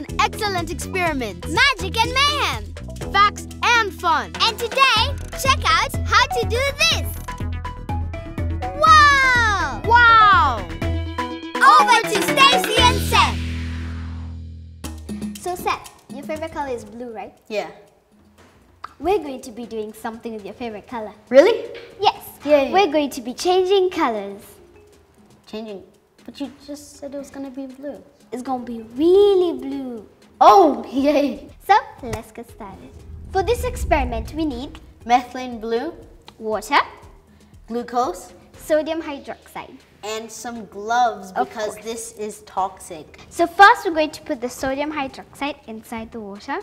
an excellent experiment. Magic and mayhem. Facts and fun. And today, check out how to do this. Wow! Wow! Over to Stycie and Seth. So Seth, your favorite color is blue, right? Yeah. We're going to be doing something with your favorite color. Really? Yes. We're going to be changing colors. Changing. But you just said it was gonna be blue. It's going to be really blue. Oh, yay. So, let's get started. For this experiment, we need Methylene blue, water, glucose, sodium hydroxide. and some gloves because this is toxic. So first we're going to put the sodium hydroxide inside the water.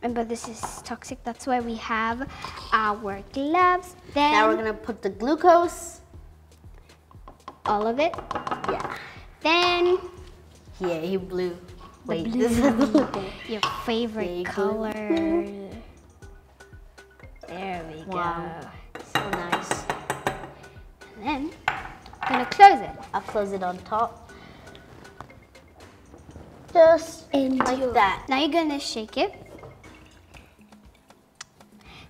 Remember this is toxic, that's why we have our gloves. Then Now we're gonna put the glucose. All of it. Yeah. Then Yay, blue. Wait, blue. this is blue. your favorite blue. color. There we Wow. go. So nice. And then I'm gonna close it. I'll close it on top. Just And like you- that. Now you're gonna shake it.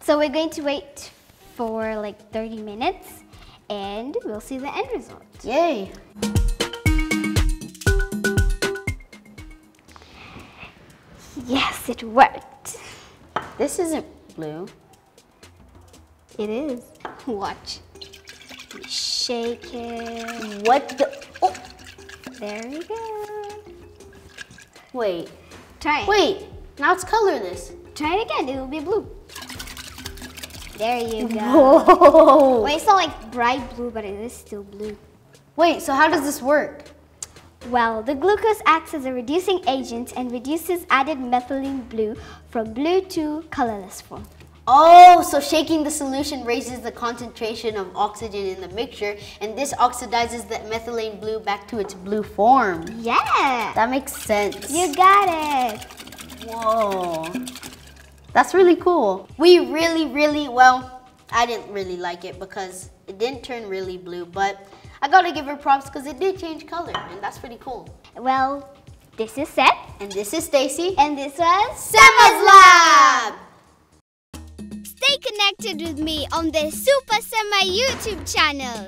So we're going to wait for like 30 minutes and we'll see the end result. Yay. Yes, it worked. This isn't blue. It is. Watch. Shake it. What the? Oh, There we go. wait. Try it. Wait. Now it's colorless. Try it again. It will be blue. There you go. Whoa. Well, it's not like bright blue, but it is still blue. Wait, so how does this work? Well, the glucose acts as a reducing agent and reduces added methylene blue from blue to colorless form. Oh, so shaking the solution raises the concentration of oxygen in the mixture, and this oxidizes the methylene blue back to its blue form. Yeah! That makes sense. You got it! Whoa. That's really cool. We really, really, well, I didn't really like it because it didn't turn really blue, but I gotta give her props because it did change color, and that's pretty cool. Well, this is Seth, And this is Stycie. and this was Sema's Lab! Stay connected with me on the Super Sema YouTube channel.